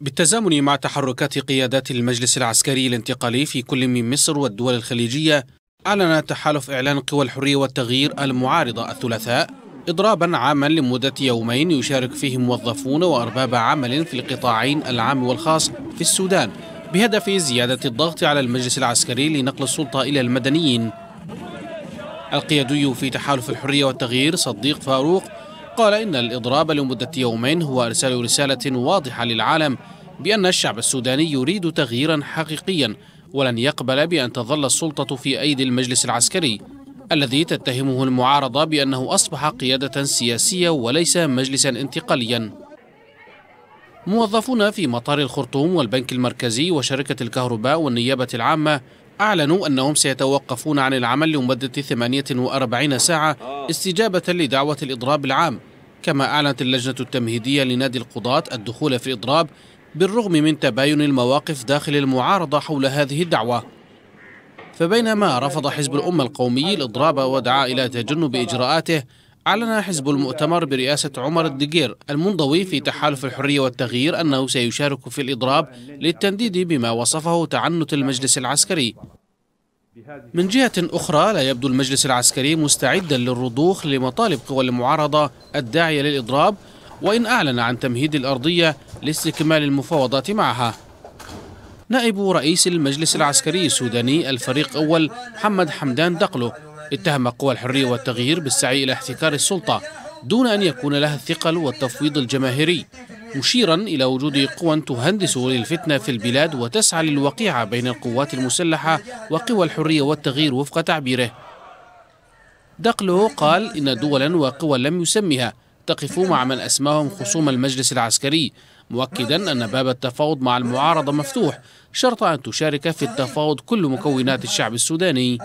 بالتزامن مع تحركات قيادات المجلس العسكري الانتقالي في كل من مصر والدول الخليجية أعلن تحالف إعلان قوى الحرية والتغيير المعارضة الثلاثاء إضرابا عاما لمدة يومين يشارك فيه موظفون وأرباب عمل في القطاعين العام والخاص في السودان بهدف زيادة الضغط على المجلس العسكري لنقل السلطة إلى المدنيين. القيادي في تحالف الحرية والتغيير صديق فاروق قال إن الإضراب لمدة يومين هو إرسال رسالة واضحة للعالم بأن الشعب السوداني يريد تغييرا حقيقيا ولن يقبل بأن تظل السلطة في أيدي المجلس العسكري الذي تتهمه المعارضة بأنه أصبح قيادة سياسية وليس مجلسا انتقاليا. موظفون في مطار الخرطوم والبنك المركزي وشركة الكهرباء والنيابة العامة أعلنوا أنهم سيتوقفون عن العمل لمدة 48 ساعة استجابة لدعوة الإضراب العام كما أعلنت اللجنة التمهيدية لنادي القضاة الدخول في الإضراب بالرغم من تباين المواقف داخل المعارضة حول هذه الدعوة. فبينما رفض حزب الأمة القومي الإضراب ودعا إلى تجنب إجراءاته أعلن حزب المؤتمر برئاسة عمر الدقير المنضوي في تحالف الحرية والتغيير أنه سيشارك في الإضراب للتنديد بما وصفه تعنت المجلس العسكري. من جهة أخرى لا يبدو المجلس العسكري مستعدا للرضوخ لمطالب قوى المعارضة الداعية للإضراب وإن أعلن عن تمهيد الأرضية لاستكمال المفاوضات معها. نائب رئيس المجلس العسكري السوداني الفريق أول محمد حمدان دقلو اتهم قوى الحرية والتغيير بالسعي إلى احتكار السلطة دون أن يكون لها الثقل والتفويض الجماهيري. مشيرا إلى وجود قوى تهندس للفتنة في البلاد وتسعى للوقيعة بين القوات المسلحة وقوى الحرية والتغيير وفق تعبيره. دقلو قال إن دولا وقوى لم يسمها. تقف مع من أسماهم خصوم المجلس العسكري مؤكدا أن باب التفاوض مع المعارضة مفتوح شرط أن تشارك في التفاوض كل مكونات الشعب السوداني.